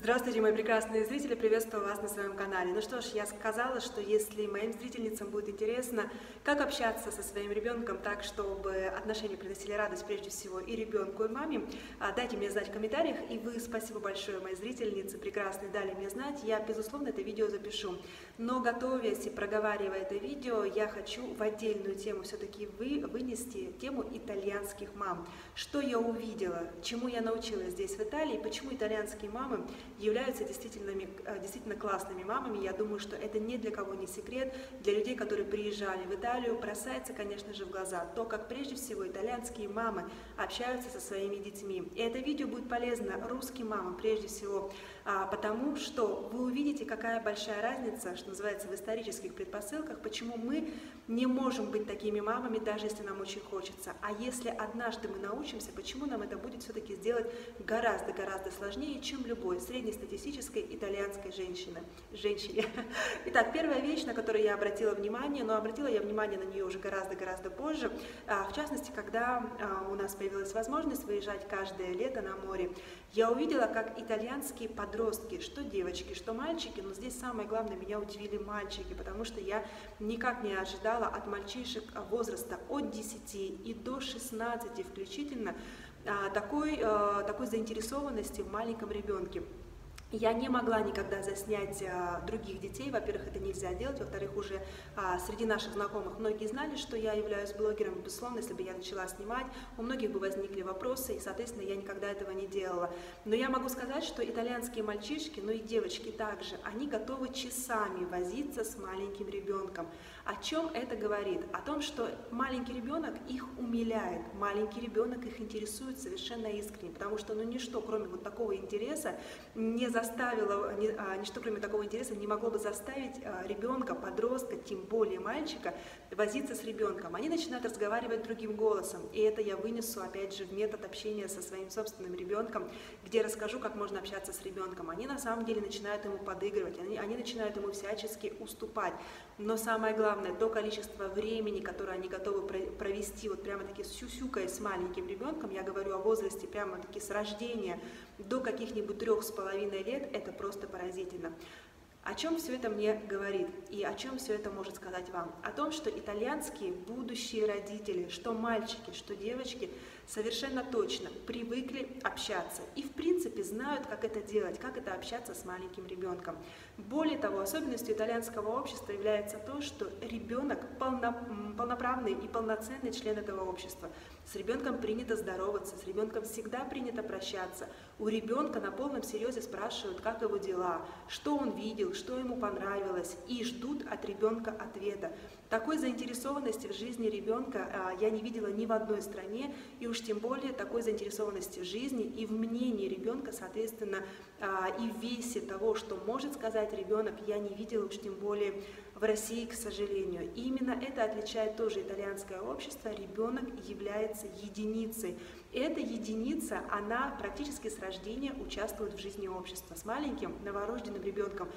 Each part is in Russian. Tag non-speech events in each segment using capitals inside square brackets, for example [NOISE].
Здравствуйте, мои прекрасные зрители, приветствую вас на своем канале. Ну что ж, я сказала, что если моим зрительницам будет интересно, как общаться со своим ребенком так, чтобы отношения приносили радость прежде всего и ребенку, и маме, а, дайте мне знать в комментариях, и вы, спасибо большое, мои зрительницы прекрасные, дали мне знать, я, безусловно, это видео запишу. Но готовясь и проговаривая это видео, я хочу в отдельную тему все-таки вы, вынести тему итальянских мам. Что я увидела, чему я научилась здесь в Италии, почему итальянские мамы являются действительно, э, действительно классными мамами. Я думаю, что это ни для кого не секрет. Для людей, которые приезжали в Италию, бросается, конечно же, в глаза то, как прежде всего итальянские мамы общаются со своими детьми. И это видео будет полезно русским мамам, прежде всего, а, потому что вы увидите, какая большая разница, что называется, в исторических предпосылках, почему мы не можем быть такими мамами, даже если нам очень хочется. А если однажды мы научимся, почему нам это будет все-таки сделать гораздо-гораздо сложнее, чем любой среднестатистической итальянской женщины, женщине. [LAUGHS] Итак, первая вещь, на которую я обратила внимание, но обратила я внимание на нее уже гораздо-гораздо позже, а, в частности, когда а, у нас появилась возможность выезжать каждое лето на море, я увидела, как итальянские подростки, что девочки, что мальчики, но здесь самое главное, меня удивили мальчики, потому что я никак не ожидала от мальчишек возраста от 10 и до 16 включительно а, такой, такой заинтересованности в маленьком ребенке. Я не могла никогда заснять а, других детей. Во-первых, это нельзя делать. Во-вторых, уже а, среди наших знакомых многие знали, что я являюсь блогером. Безусловно, если бы я начала снимать, у многих бы возникли вопросы, и, соответственно, я никогда этого не делала. Но я могу сказать, что итальянские мальчишки, ну и девочки также, они готовы часами возиться с маленьким ребенком. О чем это говорит? О том, что маленький ребенок их умиляет, маленький ребенок их интересует совершенно искренне, потому что ну, ничто, кроме вот такого интереса, не заставило, ни, а, ничто, кроме такого интереса, не могло бы заставить а, ребенка, подростка, тем более мальчика, возиться с ребенком. Они начинают разговаривать другим голосом, и это я вынесу, опять же, в метод общения со своим собственным ребенком, где расскажу, как можно общаться с ребенком. Они на самом деле начинают ему подыгрывать, они, они начинают ему всячески уступать. Но самое главное, то количество времени, которое они готовы провести, вот прямо-таки сюсюкая с маленьким ребенком, я говорю о возрасте прямо-таки с рождения до каких-нибудь трех с половиной лет, это просто поразительно. О чем все это мне говорит и о чем все это может сказать вам? О том, что итальянские будущие родители, что мальчики, что девочки, совершенно точно привыкли общаться и в принципе знают, как это делать, как это общаться с маленьким ребенком. Более того, особенностью итальянского общества является то, что ребенок полно, полноправный и полноценный член этого общества. С ребенком принято здороваться, с ребенком всегда принято прощаться. У ребенка на полном серьезе спрашивают, как его дела, что он видел, что ему понравилось, и ждут от ребенка ответа. Такой заинтересованности в жизни ребенка а, я не видела ни в одной стране, и уж тем более такой заинтересованности в жизни и в мнении ребенка, соответственно, а, и в весе того, что может сказать ребенок, я не видела уж тем более в России, к сожалению. И именно это отличает тоже итальянское общество. Ребенок является единицей. Эта единица, она практически с рождения участвует в жизни общества. С маленьким новорожденным ребенком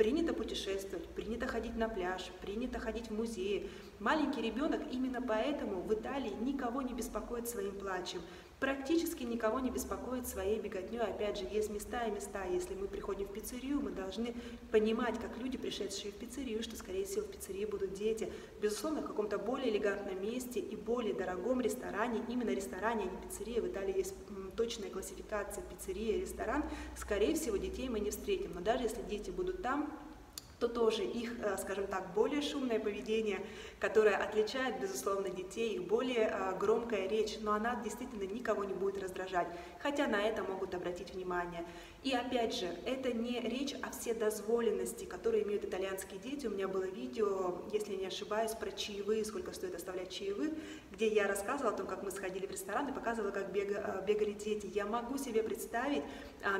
принято путешествовать, принято ходить на пляж, принято ходить в музеи. Маленький ребенок именно поэтому в Италии никого не беспокоит своим плачем практически никого не беспокоит своей беготней. Опять же, есть места и места. Если мы приходим в пиццерию, мы должны понимать, как люди, пришедшие в пиццерию, что, скорее всего, в пиццерии будут дети. Безусловно, в каком-то более элегантном месте и более дорогом ресторане, именно ресторане, а не пиццерия, в Италии есть точная классификация пиццерия ресторан, скорее всего, детей мы не встретим. Но даже если дети будут там, то тоже их, э, скажем так, более шумное поведение, которое отличает, безусловно, детей, их более э, громкая речь, но она действительно никого не будет раздражать, хотя на это могут обратить внимание. И опять же, это не речь о вседозволенности, которые имеют итальянские дети. У меня было видео, если не ошибаюсь, про чаевые, сколько стоит оставлять чаевых, где я рассказывала о том, как мы сходили в ресторан и показывала, как э, бегали дети. Я могу себе представить,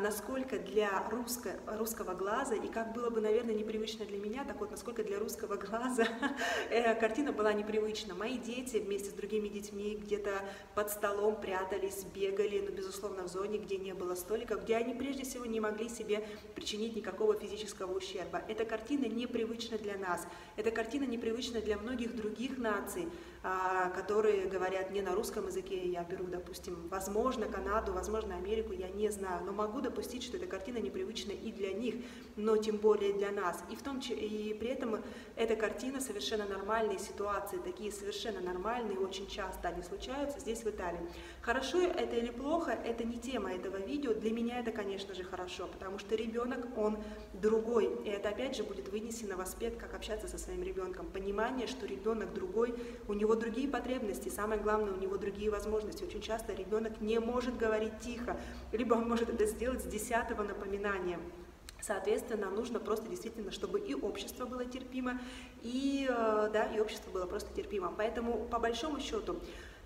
насколько для русско, русского глаза и как было бы, наверное, непривычно непривычна для меня, так вот, насколько для русского глаза [LAUGHS] э, картина была непривычна. Мои дети вместе с другими детьми где-то под столом прятались, бегали, но, безусловно, в зоне, где не было столиков, где они прежде всего не могли себе причинить никакого физического ущерба. Эта картина непривычна для нас. Эта картина непривычна для многих других наций. А, которые говорят не на русском языке, я беру, допустим, возможно, Канаду, возможно, Америку, я не знаю, но могу допустить, что эта картина непривычна и для них, но тем более для нас. И, в том, и при этом эта картина совершенно нормальные ситуации, такие совершенно нормальные, очень часто они случаются здесь, в Италии. Хорошо это или плохо, это не тема этого видео, для меня это, конечно же, хорошо, потому что ребенок, он другой, и это, опять же, будет вынесено в аспект, как общаться со своим ребенком, понимание, что ребенок другой, у него него другие потребности, самое главное, у него другие возможности. Очень часто ребенок не может говорить тихо, либо он может это сделать с десятого напоминания. Соответственно, нужно просто действительно, чтобы и общество было терпимо, и, э, да, и общество было просто терпимо. Поэтому, по большому счету,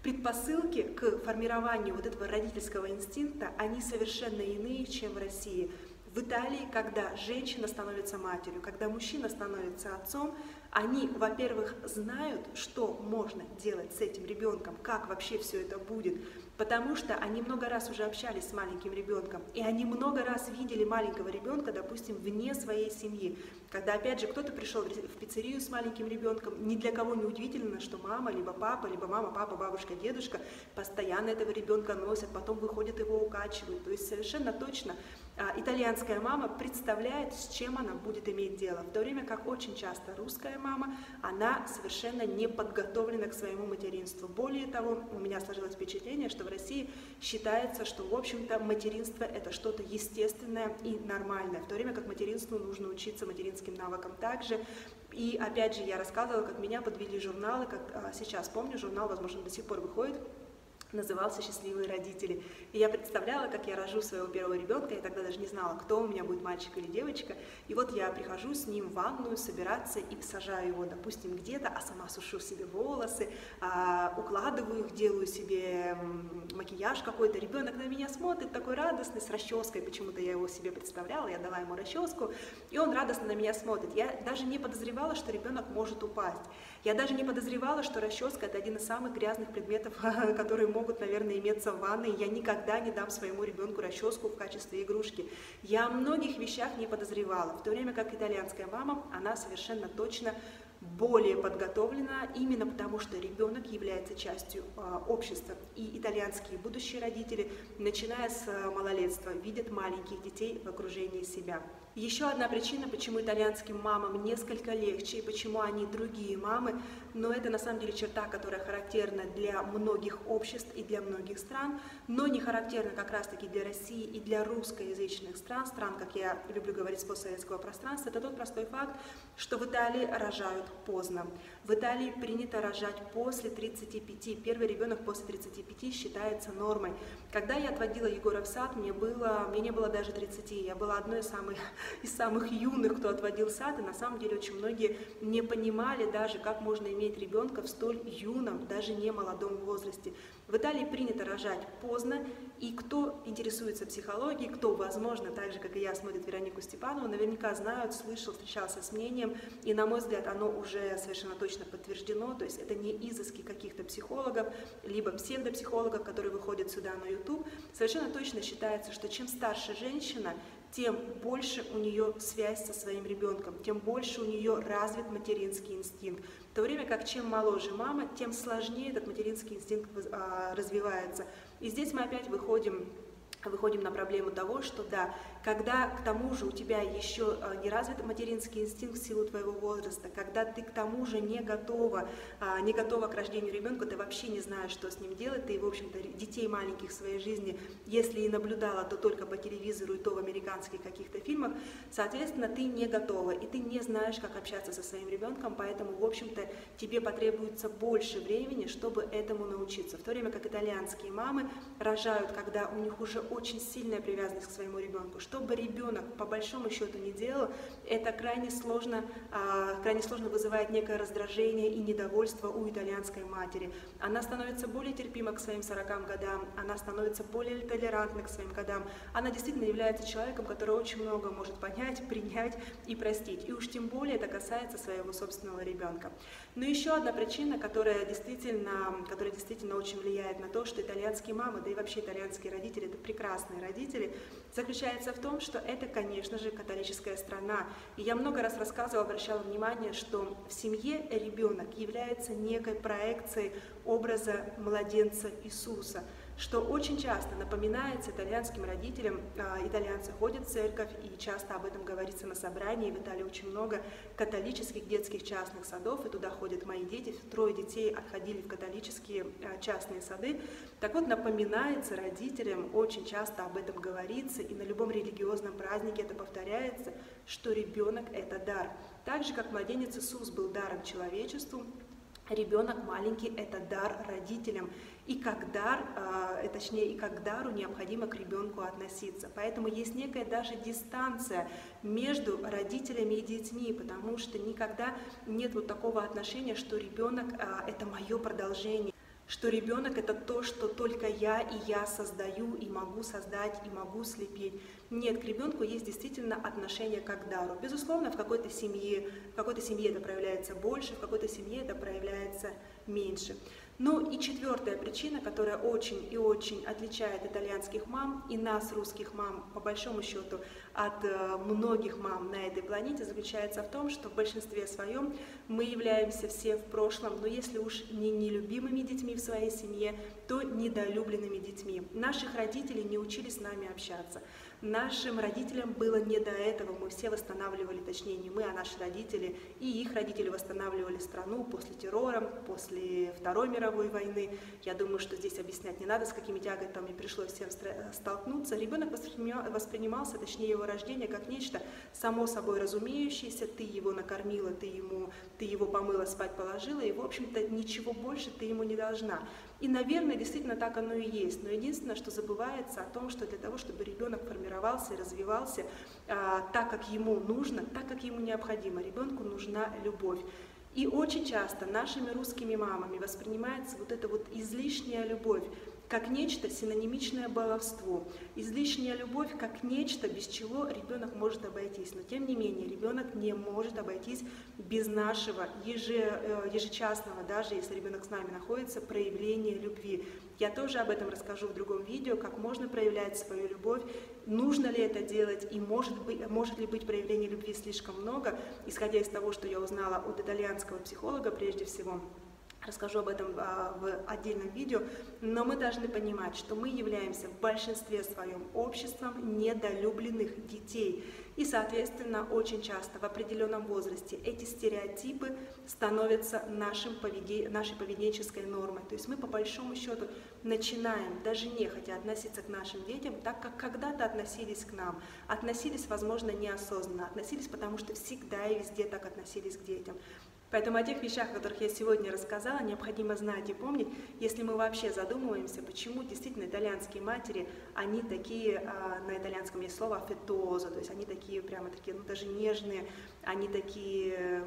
предпосылки к формированию вот этого родительского инстинкта, они совершенно иные, чем в России. В Италии, когда женщина становится матерью, когда мужчина становится отцом, они, во-первых, знают, что можно делать с этим ребенком, как вообще все это будет, потому что они много раз уже общались с маленьким ребенком, и они много раз видели маленького ребенка, допустим, вне своей семьи. Когда, опять же, кто-то пришел в пиццерию с маленьким ребенком, ни для кого не удивительно, что мама, либо папа, либо мама, папа, бабушка, дедушка постоянно этого ребенка носят, потом выходят его укачивают. То есть совершенно точно а, итальянская мама представляет, с чем она будет иметь дело, в то время как очень часто русская мама, она совершенно не подготовлена к своему материнству. Более того, у меня сложилось впечатление, что в России считается, что, в общем-то, материнство – это что-то естественное и нормальное, в то время как материнству нужно учиться материнским навыкам также. И, опять же, я рассказывала, как меня подвели журналы, как а, сейчас помню, журнал, возможно, до сих пор выходит, назывался «Счастливые родители». И я представляла, как я рожу своего первого ребенка, я тогда даже не знала, кто у меня будет, мальчик или девочка. И вот я прихожу с ним в ванную собираться и сажаю его, допустим, где-то, а сама сушу себе волосы, а, укладываю их, делаю себе макияж какой-то. Ребенок на меня смотрит, такой радостный, с расческой, почему-то я его себе представляла, я дала ему расческу, и он радостно на меня смотрит. Я даже не подозревала, что ребенок может упасть. Я даже не подозревала, что расческа – это один из самых грязных предметов, [LAUGHS] которые могут, наверное, иметься в ванной. Я никогда не дам своему ребенку расческу в качестве игрушки. Я о многих вещах не подозревала, в то время как итальянская мама, она совершенно точно более подготовлена, именно потому что ребенок является частью э, общества. И итальянские будущие родители, начиная с малолетства, видят маленьких детей в окружении себя. Еще одна причина, почему итальянским мамам несколько легче и почему они другие мамы, но это на самом деле черта, которая характерна для многих обществ и для многих стран, но не характерна как раз-таки для России и для русскоязычных стран, стран, как я люблю говорить, с постсоветского пространства, это тот простой факт, что в Италии рожают поздно. В Италии принято рожать после 35. Первый ребенок после 35 считается нормой. Когда я отводила Егора в сад, мне, было, мне не было даже 30. Я была одной из самых, из самых юных, кто отводил сад, и на самом деле очень многие не понимали даже, как можно иметь ребенка в столь юном, даже не молодом возрасте. В Италии принято рожать поздно, и кто интересуется психологией, кто, возможно, так же, как и я, смотрит Веронику Степанову, наверняка знают, слышал, встречался с мнением, и, на мой взгляд, оно уже совершенно точно подтверждено, то есть это не изыски каких-то психологов, либо псевдопсихологов, которые выходят сюда на YouTube. Совершенно точно считается, что чем старше женщина, тем больше у нее связь со своим ребенком, тем больше у нее развит материнский инстинкт. В то время как чем моложе мама, тем сложнее этот материнский инстинкт а, развивается. И здесь мы опять выходим выходим на проблему того, что да, когда к тому же у тебя еще а, не развит материнский инстинкт в силу твоего возраста, когда ты к тому же не готова, а, не готова к рождению ребенка, ты вообще не знаешь, что с ним делать, ты, в общем-то, детей маленьких в своей жизни, если и наблюдала, то только по телевизору и то в американских каких-то фильмах, соответственно, ты не готова, и ты не знаешь, как общаться со своим ребенком, поэтому, в общем-то, тебе потребуется больше времени, чтобы этому научиться. В то время как итальянские мамы рожают, когда у них уже очень сильная привязанность к своему ребенку, что бы ребенок по большому счету не делал, это крайне сложно, а, крайне сложно вызывает некое раздражение и недовольство у итальянской матери. Она становится более терпима к своим 40 годам, она становится более толерантна к своим годам, она действительно является человеком, который очень много может понять, [LAUGHS] принять и простить. И уж тем более это касается своего собственного ребенка. Но еще одна причина, которая действительно, которая действительно очень влияет на то, что итальянские мамы, да и вообще итальянские родители, это прекрасные родители, заключается в том, что это, конечно же, католическая страна. И я много раз рассказывала, обращала внимание, что в семье ребенок является некой проекцией образа младенца Иисуса – что очень часто напоминается итальянским родителям. А, итальянцы ходят в церковь, и часто об этом говорится на собрании. В Италии очень много католических детских частных садов, и туда ходят мои дети. Трое детей отходили в католические а, частные сады. Так вот, напоминается родителям, очень часто об этом говорится, и на любом религиозном празднике это повторяется, что ребенок – это дар. Так же, как младенец Иисус был даром человечеству, Ребенок маленький – это дар родителям, и как дар, э, точнее, и как дару необходимо к ребенку относиться. Поэтому есть некая даже дистанция между родителями и детьми, потому что никогда нет вот такого отношения, что ребенок э, – это мое продолжение что ребенок это то, что только я и я создаю, и могу создать, и могу слепить. Нет, к ребенку есть действительно отношение как к дару. Безусловно, в какой-то семье, в какой-то семье это проявляется больше, в какой-то семье это проявляется меньше. Ну и четвертая причина, которая очень и очень отличает итальянских мам и нас, русских мам, по большому счету, от э, многих мам на этой планете, заключается в том, что в большинстве своем мы являемся все в прошлом, но если уж не нелюбимыми детьми в своей семье, то недолюбленными детьми. Наших родителей не учили с нами общаться. Нашим родителям было не до этого, мы все восстанавливали, точнее не мы, а наши родители, и их родители восстанавливали страну после террора, после Второй мировой войны. Я думаю, что здесь объяснять не надо, с какими тяготами пришлось всем столкнуться. Ребенок воспринимался, точнее его рождение, как нечто само собой разумеющееся, ты его накормила, ты, ему, ты его помыла, спать положила, и, в общем-то, ничего больше ты ему не должна. И, наверное, действительно так оно и есть. Но единственное, что забывается о том, что для того, чтобы ребенок формировался и развивался а, так, как ему нужно, так, как ему необходимо, ребенку нужна любовь. И очень часто нашими русскими мамами воспринимается вот эта вот излишняя любовь как нечто синонимичное баловству, излишняя любовь как нечто, без чего ребенок может обойтись. Но тем не менее, ребенок не может обойтись без нашего э, ежечасного, даже если ребенок с нами находится, проявления любви. Я тоже об этом расскажу в другом видео, как можно проявлять свою любовь, нужно ли это делать и может, быть, может ли быть проявление любви слишком много, исходя из того, что я узнала от итальянского психолога прежде всего. Расскажу об этом а, в отдельном видео, но мы должны понимать, что мы являемся в большинстве своем обществом недолюбленных детей. И, соответственно, очень часто в определенном возрасте эти стереотипы становятся нашим поведе... нашей поведенческой нормой. То есть мы, по большому счету, начинаем даже нехотя относиться к нашим детям так, как когда-то относились к нам. Относились, возможно, неосознанно, относились, потому что всегда и везде так относились к детям. Поэтому о тех вещах, о которых я сегодня рассказала, необходимо знать и помнить, если мы вообще задумываемся, почему действительно итальянские матери, они такие, а, на итальянском есть слово афетозо, то есть они такие прямо такие, ну даже нежные, они такие,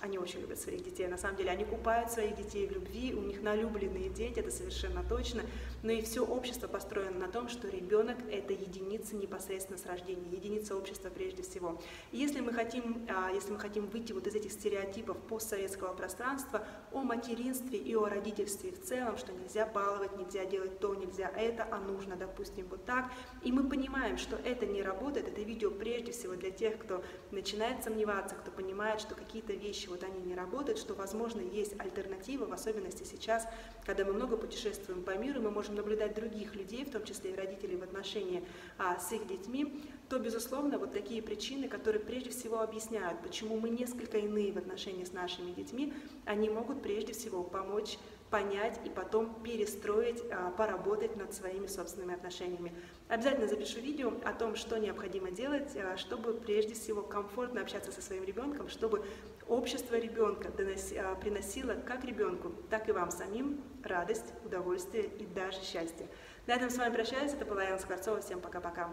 они очень любят своих детей, на самом деле они купают своих детей в любви, у них налюбленные дети, это совершенно точно, но и все общество построено на том, что ребенок это единица непосредственно с рождения, единица общества прежде всего. И если мы хотим, а, если мы хотим выйти вот из этих стереотипов постсоветского пространства о материнстве и о родительстве в целом, что нельзя баловать, нельзя делать то, нельзя это, а нужно, допустим, вот так, и мы понимаем, что это не работает, это видео прежде всего для тех, кто начинает сомневаться, кто понимает, что какие-то вещи вот они не работают, что, возможно, есть альтернатива, в особенности сейчас, когда мы много путешествуем по миру, мы можем наблюдать других людей, в том числе и родителей в отношении а, с их детьми, то, безусловно, вот такие причины, которые прежде всего объясняют, почему мы несколько иные в отношении с нашими детьми, они могут прежде всего помочь понять и потом перестроить, а, поработать над своими собственными отношениями. Обязательно запишу видео о том, что необходимо делать, а, чтобы прежде всего комфортно общаться со своим ребенком, чтобы общество ребенка а, приносило как ребенку, так и вам самим радость, удовольствие и даже счастье. На этом с вами прощаюсь. Это была Яна Скворцова. Всем пока-пока.